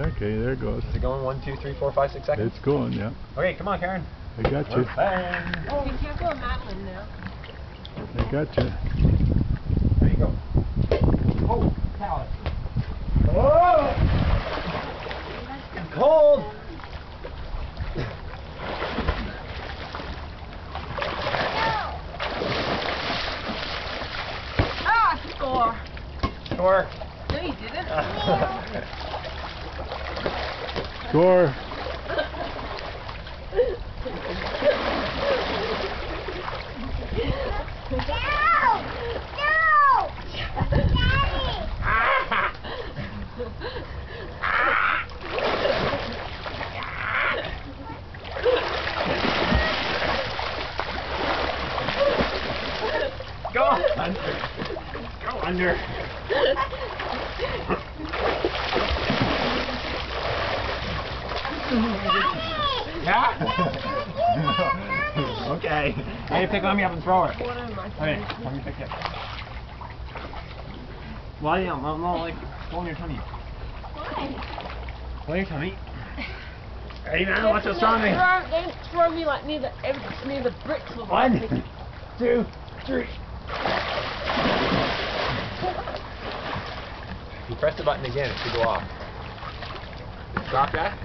Okay, there it goes. Is it going one, two, three, four, five, six seconds? It's going, yeah. Okay, come on, Karen. I got you. Bang. Oh, be careful of Madeline now. I got you. There you go. Oh, pallet. Oh! It's cold. Ah, score. Score. No, you didn't. Score. Go under. Go under. Yeah. okay. I need pick let me up and throw it. One my Okay, let me pick it. Well, yeah, I'm, I'm not like pulling your tummy. Why? Pull your tummy. Hey man, watch how strong they don't throw me like near the, near the bricks of One, two, three. You press the button again, it should go off. Stop that.